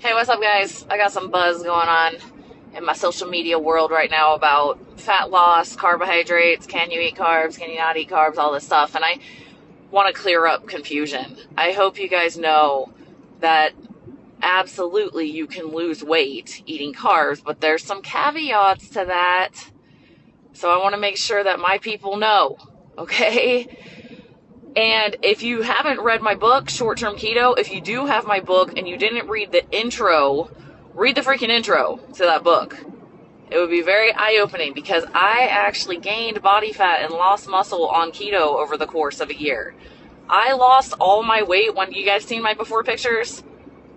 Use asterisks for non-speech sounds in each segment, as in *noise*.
Hey, what's up, guys? I got some buzz going on in my social media world right now about fat loss, carbohydrates, can you eat carbs, can you not eat carbs, all this stuff. And I want to clear up confusion. I hope you guys know that absolutely you can lose weight eating carbs, but there's some caveats to that. So I want to make sure that my people know, *laughs* okay? And if you haven't read my book, Short Term Keto, if you do have my book and you didn't read the intro, read the freaking intro to that book. It would be very eye opening because I actually gained body fat and lost muscle on keto over the course of a year. I lost all my weight when you guys seen my before pictures.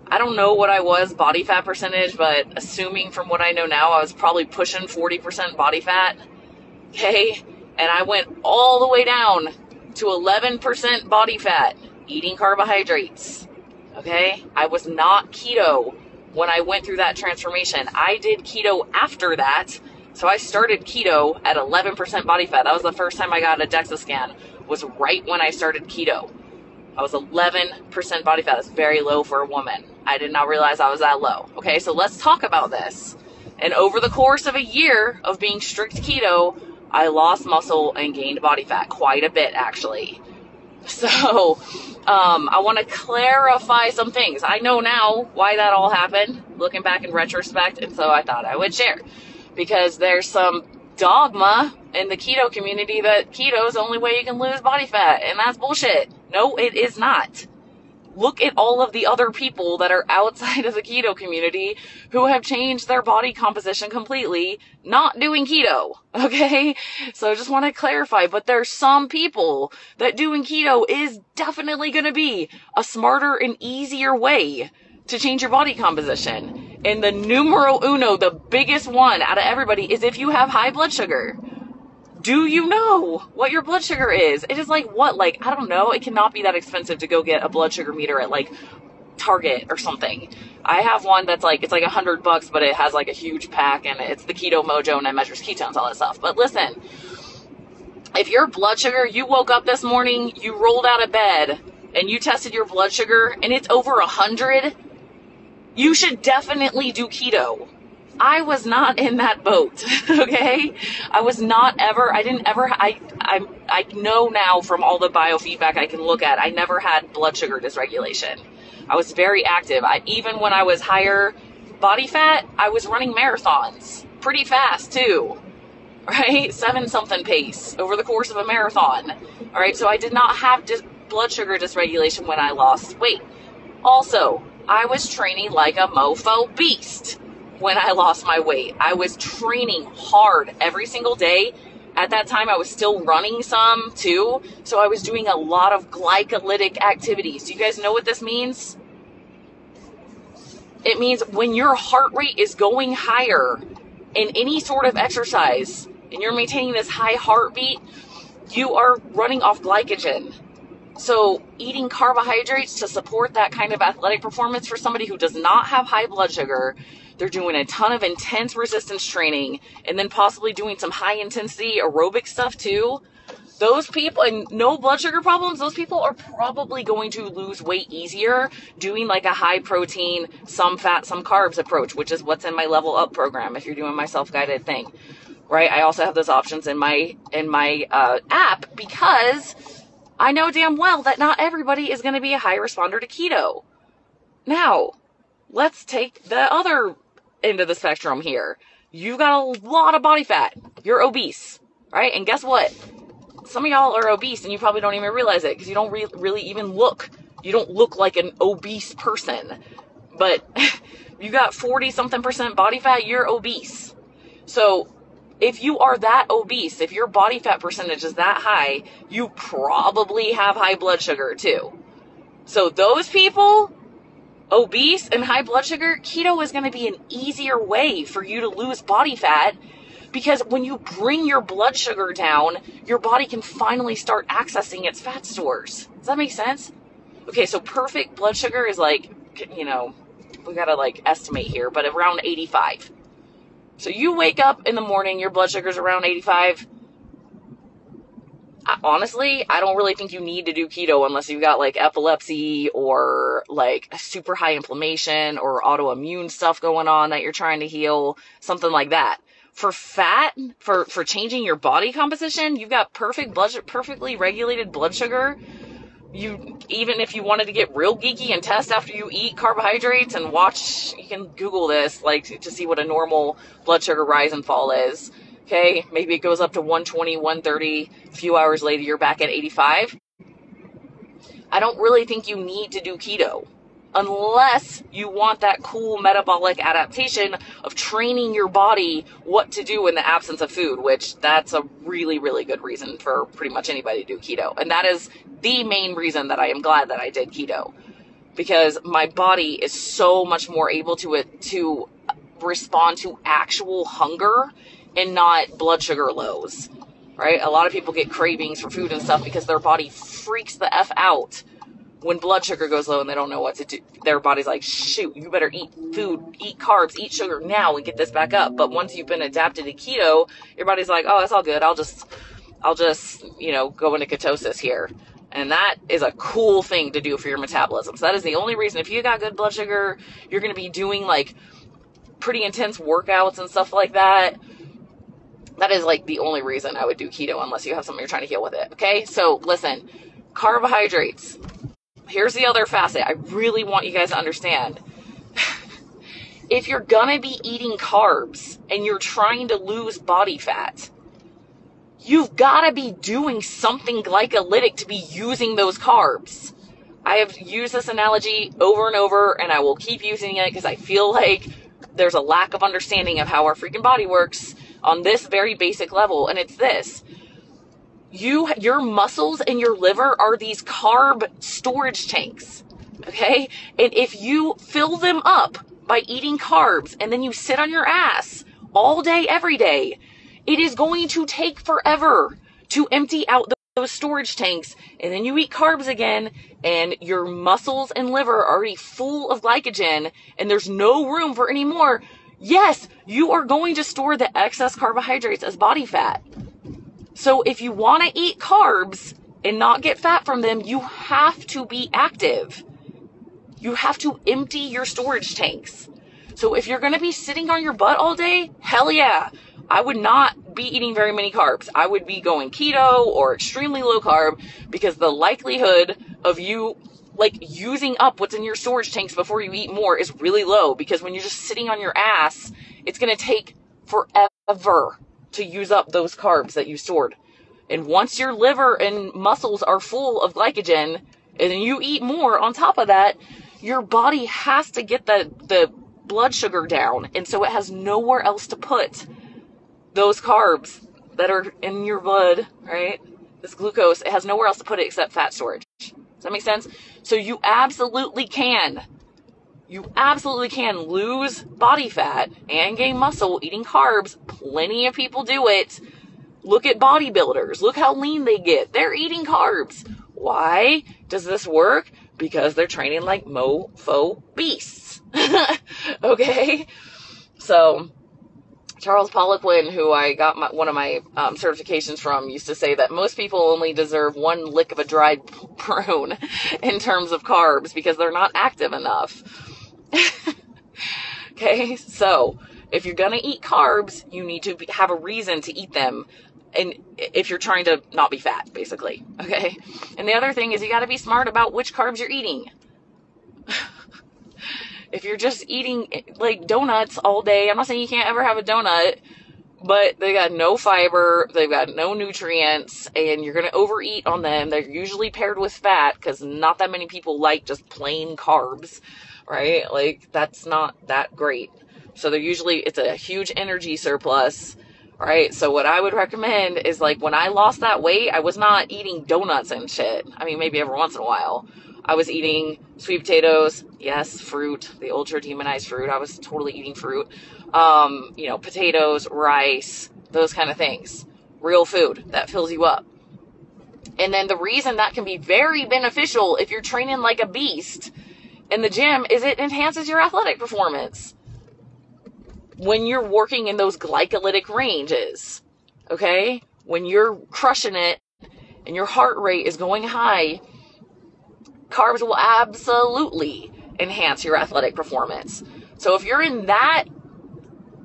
I don't know what I was body fat percentage, but assuming from what I know now, I was probably pushing 40% body fat. Okay. And I went all the way down to 11% body fat eating carbohydrates. Okay? I was not keto when I went through that transformation. I did keto after that. So I started keto at 11% body fat. That was the first time I got a DEXA scan. Was right when I started keto. I was 11% body fat. That's very low for a woman. I did not realize I was that low. Okay, so let's talk about this. And over the course of a year of being strict keto, I lost muscle and gained body fat quite a bit, actually. *laughs* So, um, I want to clarify some things. I know now why that all happened, looking back in retrospect, and so I thought I would share. Because there's some dogma in the keto community that keto is the only way you can lose body fat, and that's bullshit. No, it is not look at all of the other people that are outside of the keto community who have changed their body composition completely, not doing keto. *laughs* Okay. So I just want to clarify, but there's some people that doing keto is definitely going to be a smarter and easier way to change your body composition. And the numero uno, the biggest one out of everybody is if you have high blood sugar do you know what your blood sugar is? It is like what? Like, I don't know. It cannot be that expensive to go get a blood sugar meter at like Target or something. I have one that's like, it's like a hundred bucks, but it has like a huge pack and it's the Keto Mojo and it measures ketones, all that stuff. But listen, if your blood sugar, you woke up this morning, you rolled out of bed and you tested your blood sugar and it's over a hundred, you should definitely do keto I was not in that boat. *laughs* Okay. I was not ever, I didn't ever, I, I, I know now from all the biofeedback I can look at, I never had blood sugar dysregulation. I was very active. I, even when I was higher body fat, I was running marathons pretty fast too. *laughs* Right? Seven something pace over the course of a marathon. All right. So I did not have dis- blood sugar dysregulation when I lost weight. Also, I was training like a mofo beast when I lost my weight. I was training hard every single day. At that time, I was still running some too. So I was doing a lot of glycolytic activities. Do you guys know what this means? It means when your heart rate is going higher in any sort of exercise and you're maintaining this high heartbeat, you are running off glycogen. So, eating carbohydrates to support that kind of athletic performance for somebody who does not have high blood sugar they're doing a ton of intense resistance training and then possibly doing some high intensity aerobic stuff too. Those people and no blood sugar problems, those people are probably going to lose weight easier doing like a high protein, some fat, some carbs approach, which is what's in my level up program if you're doing my self-guided thing. Right? I also have those options in my in my uh, app because I know damn well that not everybody is going to be a high responder to keto. Now, let's take the other end of the spectrum here. You've got a lot of body fat. You're obese, right? And guess what? Some of y'all are obese and you probably don't even realize it because you don't re- really even look. You don't look like an obese person. But *laughs* you got 40 something percent body fat, you're obese. So if you are that obese, if your body fat percentage is that high, you probably have high blood sugar too. So those people, obese and high blood sugar, keto is going to be an easier way for you to lose body fat because when you bring your blood sugar down, your body can finally start accessing its fat stores. Does that make sense? Okay, so perfect blood sugar is like, you know, we got to like estimate here, but around 85. So you wake up in the morning, your blood sugar's around 85. Honestly, I don't really think you need to do keto unless you've got like epilepsy or like super high inflammation or autoimmune stuff going on that you're trying to heal, something like that. For fat, for, for changing your body composition, you've got perfect blood, perfectly regulated blood sugar. You, even if you wanted to get real geeky and test after you eat carbohydrates and watch, you can Google this, like, to see what a normal blood sugar rise and fall is Okay, maybe it goes up to 120, 130. A few hours later, you're back at 85. I don't really think you need to do keto unless you want that cool metabolic adaptation of training your body what to do in the absence of food, which that's a really, really good reason for pretty much anybody to do keto. And that is the main reason that I am glad that I did keto because my body is so much more able to, to respond to actual hunger and not blood sugar lows, right? A lot of people get cravings for food and stuff because their body freaks the F out when blood sugar goes low and they don't know what to do. Their body's like, shoot, you better eat food, eat carbs, eat sugar now and get this back up. But once you've been adapted to keto, your body's like, oh, it's all good. I'll just, I'll just, you know, go into ketosis here. And that is a cool thing to do for your metabolism. So that is the only reason if you got good blood sugar, you're going to be doing like pretty intense workouts and stuff like that that is like the only reason I would do keto unless you have something you're trying to heal with it. Okay. So listen, carbohydrates. Here's the other facet I really want you guys to understand. *sighs* if you're gonna be eating carbs and you're trying to lose body fat, you've gotta be doing something glycolytic to be using those carbs. I have used this analogy over and over and I will keep using it because I feel like there's a lack of understanding of how our freaking body works on this very basic level, and it's this. You, your muscles and your liver are these carb storage tanks. Okay? And if you fill them up by eating carbs and then you sit on your ass all day, every day, it is going to take forever to empty out those storage tanks. And then you eat carbs again and your muscles and liver are already full of glycogen and there's no room for any more yes, you are going to store the excess carbohydrates as body fat. So if you want to eat carbs and not get fat from them, you have to be active. You have to empty your storage tanks. So if you're going to be sitting on your butt all day, hell yeah. I would not be eating very many carbs. I would be going keto or extremely low carb because the likelihood of you like using up what's in your storage tanks before you eat more is really low because when you're just sitting on your ass, it's going to take forever to use up those carbs that you stored. And once your liver and muscles are full of glycogen and you eat more on top of that, your body has to get the, the blood sugar down. And so it has nowhere else to put those carbs that are in your blood, right? This glucose, it has nowhere else to put it except fat storage. Does that make sense? So you absolutely can. You absolutely can lose body fat and gain muscle eating carbs. Plenty of people do it. Look at bodybuilders. Look how lean they get. They're eating carbs. Why does this work? Because they're training like mofo beasts. *laughs* okay? So, Charles Poliquin, who I got my, one of my um, certifications from, used to say that most people only deserve one lick of a dried *laughs* prune in terms of carbs because they're not active enough. *laughs* okay, so if you're gonna eat carbs, you need to be, have a reason to eat them. And if you're trying to not be fat, basically. Okay. And the other thing is you gotta be smart about which carbs you're eating. *laughs* if you're just eating like donuts all day, I'm not saying you can't ever have a donut, but they got no fiber, they've got no nutrients, and you're going to overeat on them. They're usually paired with fat because not that many people like just plain carbs, right? Like, that's not that great. So they're usually, it's a huge energy surplus, right? So what I would recommend is like when I lost that weight, I was not eating donuts and shit. I mean, maybe every once in a while I was eating sweet potatoes, yes, fruit, the ultra demonized fruit. I was totally eating fruit. Um, you know, potatoes, rice, those kind of things. Real food that fills you up. And then the reason that can be very beneficial if you're training like a beast in the gym is it enhances your athletic performance when you're working in those glycolytic ranges. Okay? When you're crushing it and your heart rate is going high, carbs will absolutely enhance your athletic performance. So if you're in that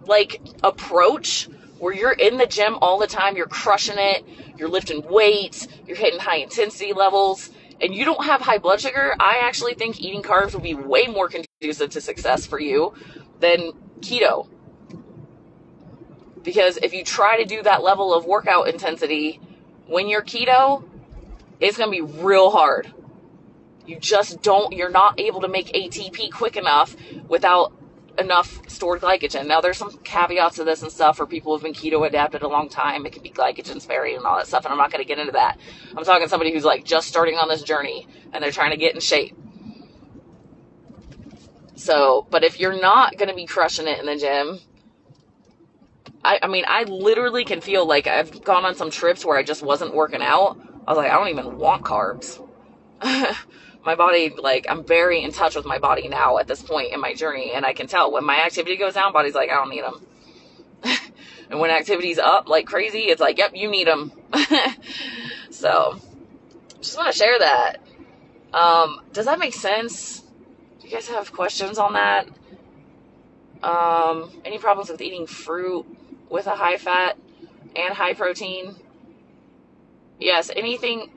like approach where you're in the gym all the time, you're crushing it, you're lifting weights, you're hitting high intensity levels, and you don't have high blood sugar, I actually think eating carbs will be way more conducive to success for you than keto. Because if you try to do that level of workout intensity when you're keto, it's going to be real hard. You just don't, you're not able to make ATP quick enough without enough stored glycogen. Now, there's some caveats to this and stuff for people who've been keto adapted a long time. It can be glycogen sparing and all that stuff, and I'm not going to get into that. I'm talking to somebody who's like just starting on this journey and they're trying to get in shape. So, but if you're not going to be crushing it in the gym, I, I mean, I literally can feel like I've gone on some trips where I just wasn't working out. I was like, I don't even want carbs. *laughs* my body, like, I'm very in touch with my body now at this point in my journey. And I can tell when my activity goes down, body's like, I don't need them. *laughs* and when activity's up like crazy, it's like, yep, you need them. *laughs* so, just want to share that. Um, does that make sense? Do you guys have questions on that? Um, any problems with eating fruit with a high fat and high protein? Yes, anything.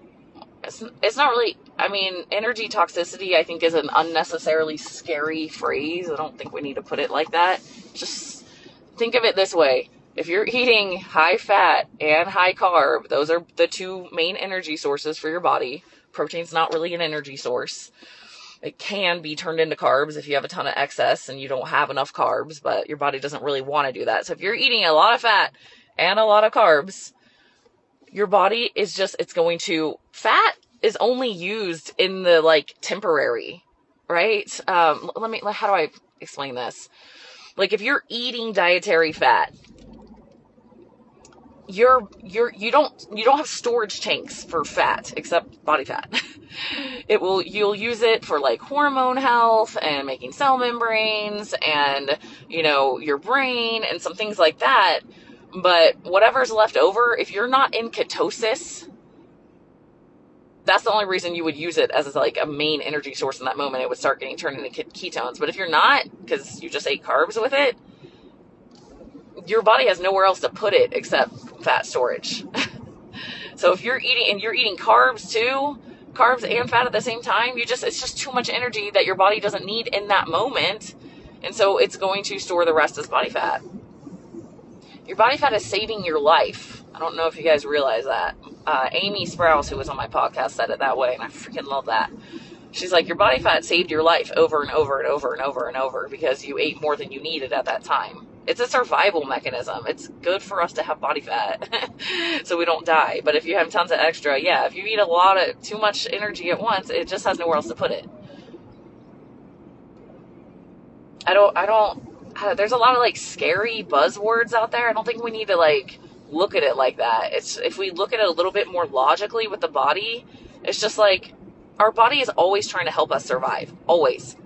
It's, it's not really I mean, energy toxicity, I think, is an unnecessarily scary phrase. I don't think we need to put it like that. Just think of it this way if you're eating high fat and high carb, those are the two main energy sources for your body. Protein's not really an energy source. It can be turned into carbs if you have a ton of excess and you don't have enough carbs, but your body doesn't really want to do that. So if you're eating a lot of fat and a lot of carbs, your body is just, it's going to, fat is only used in the like temporary, right? Um, let me, how do I explain this? Like if you're eating dietary fat, you're you're you don't you don't have storage tanks for fat except body fat. *laughs* it will you'll use it for like hormone health and making cell membranes and you know your brain and some things like that. But whatever's left over, if you're not in ketosis, that's the only reason you would use it as like a main energy source in that moment. It would start getting turned into ketones. But if you're not, because you just ate carbs with it, your body has nowhere else to put it except fat storage. *laughs* so if you're eating and you're eating carbs too, carbs and fat at the same time, you just it's just too much energy that your body doesn't need in that moment. And so it's going to store the rest as body fat. Your body fat is saving your life. I don't know if you guys realize that. Uh, Amy Sprouse, who was on my podcast, said it that way, and I freaking love that. She's like, Your body fat saved your life over and over and over and over and over because you ate more than you needed at that time. It's a survival mechanism. It's good for us to have body fat *laughs* so we don't die. But if you have tons of extra, yeah, if you eat a lot of too much energy at once, it just has nowhere else to put it. I don't, I don't, there's a lot of like scary buzzwords out there. I don't think we need to like look at it like that. It's if we look at it a little bit more logically with the body, it's just like our body is always trying to help us survive. Always.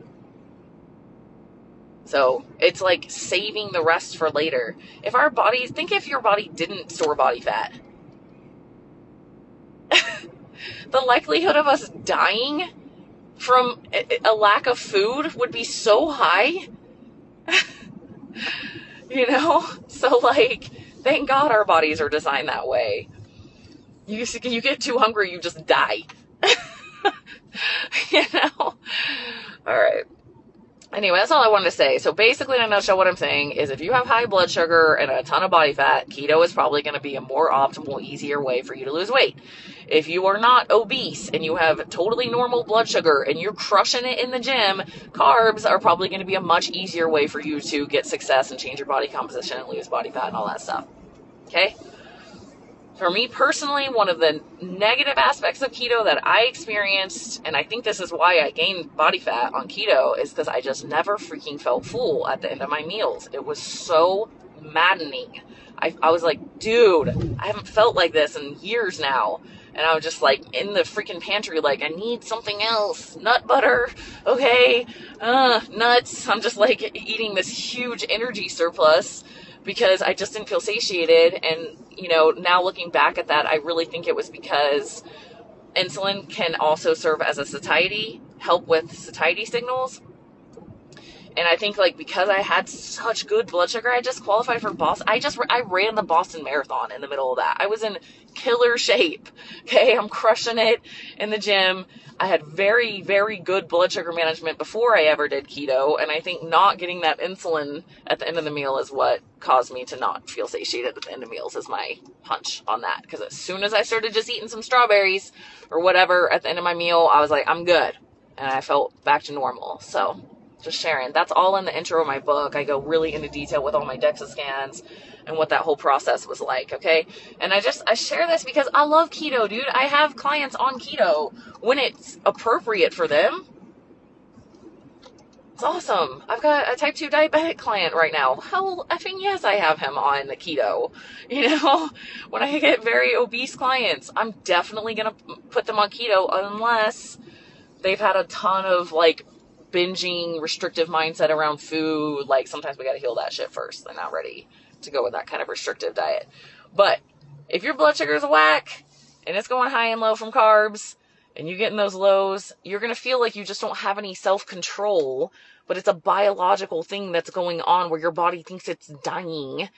So it's like saving the rest for later. If our body, think if your body didn't store body fat, *laughs* the likelihood of us dying from a lack of food would be so high. *laughs* you know? So, like, thank God our bodies are designed that way. You, you get too hungry, you just die. *laughs* you know? All right. Anyway, that's all I wanted to say. So basically, in a nutshell, what I'm saying is if you have high blood sugar and a ton of body fat, keto is probably going to be a more optimal, easier way for you to lose weight. If you are not obese and you have totally normal blood sugar and you're crushing it in the gym, carbs are probably going to be a much easier way for you to get success and change your body composition and lose body fat and all that stuff. Okay? For me personally, one of the negative aspects of keto that I experienced, and I think this is why I gained body fat on keto, is because I just never freaking felt full at the end of my meals. It was so maddening. I, I was like, dude, I haven't felt like this in years now. And I was just like in the freaking pantry, like, I need something else. Nut butter, okay, uh, nuts. I'm just like eating this huge energy surplus because I just didn't feel satiated. And, you know, now looking back at that, I really think it was because insulin can also serve as a satiety, help with satiety signals. And I think like because I had such good blood sugar, I just qualified for Boston. I just I ran the Boston Marathon in the middle of that. I was in killer shape. *laughs* Okay, I'm crushing it in the gym. I had very very good blood sugar management before I ever did keto, and I think not getting that insulin at the end of the meal is what caused me to not feel satiated at the end of meals. Is my hunch on that because as soon as I started just eating some strawberries or whatever at the end of my meal, I was like, I'm good, and I felt back to normal. So just sharing. That's all in the intro of my book. I go really into detail with all my DEXA scans and what that whole process was like, okay? And I just I share this because I love keto, dude. I have clients on keto when it's appropriate for them. It's awesome. I've got a type 2 diabetic client right now. Hell effing yes, I have him on the keto. *laughs* You know, when I get very obese clients, I'm definitely going to put them on keto unless they've had a ton of like binging, restrictive mindset around food. Like sometimes we got to heal that shit first. They're not ready to go with that kind of restrictive diet. But if your blood sugar is whack and it's going high and low from carbs and you're getting those lows, you're going to feel like you just don't have any self control, but it's a biological thing that's going on where your body thinks it's dying.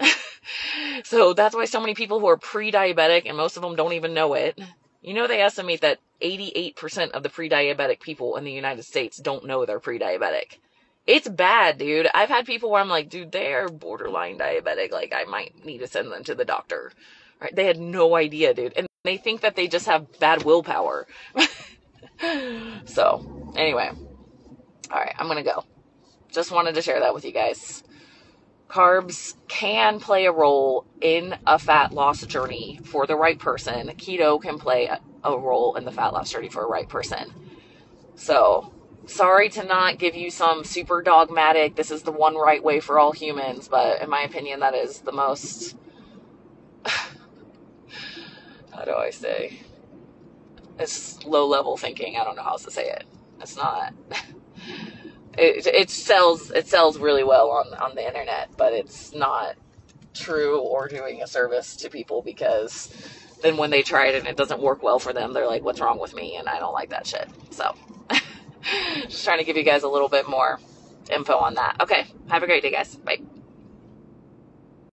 *laughs* so that's why so many people who are pre diabetic and most of them don't even know it. You know, they estimate that 88% of the pre-diabetic people in the United States don't know they're pre-diabetic. It's bad, dude. I've had people where I'm like, dude, they're borderline diabetic. Like, I might need to send them to the doctor. Right? They had no idea, dude. And they think that they just have bad willpower. *laughs* so, anyway. All right, I'm going to go. Just wanted to share that with you guys. Carbs can play a role in a fat loss journey for the right person. Keto can play a role in the fat loss journey for a right person. So, sorry to not give you some super dogmatic, this is the one right way for all humans, but in my opinion, that is the most. *sighs* how do I say? It's low level thinking. I don't know how else to say it. It's not. *laughs* it, it sells it sells really well on on the internet, but it's not true or doing a service to people because then when they try it and it doesn't work well for them, they're like, "What's wrong with me?" And I don't like that shit. So, *laughs* just trying to give you guys a little bit more info on that. Okay, have a great day, guys. Bye.